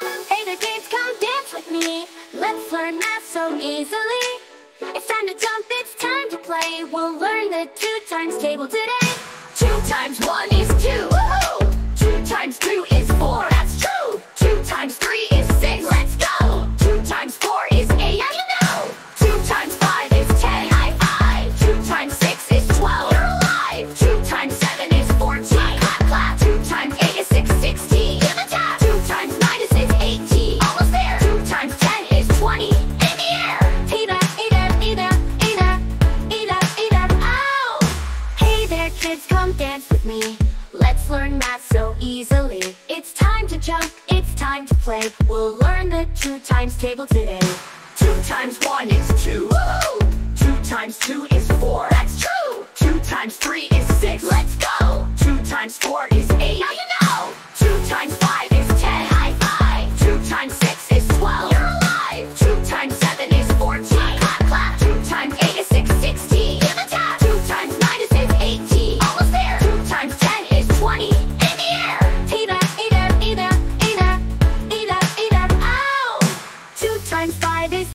Hey there kids, come dance with me. Let's learn math so easily. It's time to jump, it's time to play. We'll learn the two times table today. Kids, come dance with me. Let's learn math so easily. It's time to jump, it's time to play. We'll learn the two times table today. Two times one is two. Two times two is four. That's true. Two times three is six. Let's go. Two times four is eight. Now you 前です。